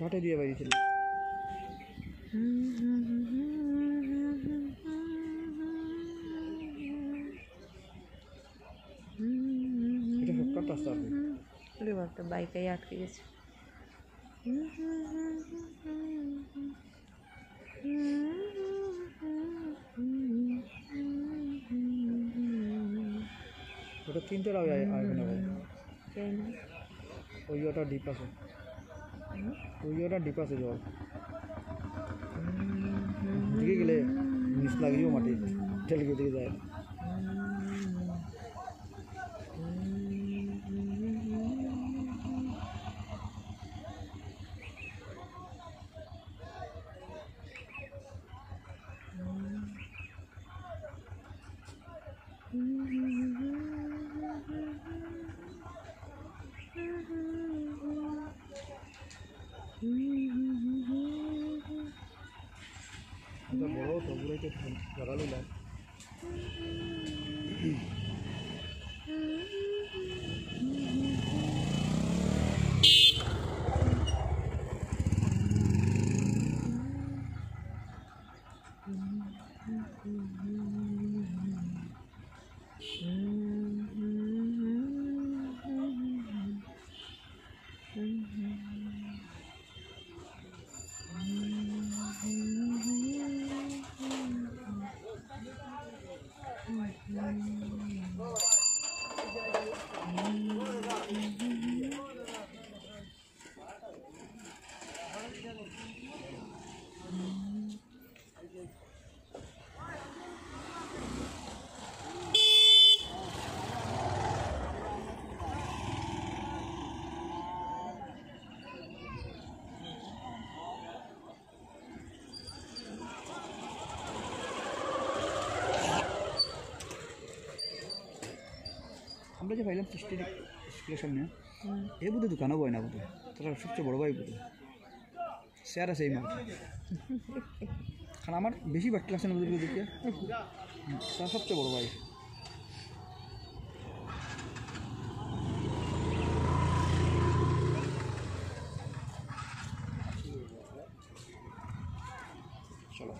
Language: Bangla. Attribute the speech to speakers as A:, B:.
A: ঘাটে দিয়ে বেরিয়েছিল এটা শর্টকাট রাস্তা আর কি।
B: ওরে বাপটা বাইকাই আটকে গেছে
A: ওটা তিনটে রাও আসবে না ভাই ওই ওটা ডিপ আছে ডিপ আছে জল দিকে গেলে নিচ লাগিয়েও মাটি ঠেলে গিয়ে দিকে যায় না। এটা বড় তগুলাইতে লগালো নাই Mm-hmm. আমরা যে ভাইলাম সৃষ্টির স্কুলের নিয়ে এ বুধে দোকানও বয় না বুধে তারা সবচেয়ে বড় ভাই বুধে শেয়ার আছে এই মাঠে। কারণ আমার বেশি বাট ক্লাসে না বুধে বুধে তারা সবচেয়ে বড় ভাই। চলো।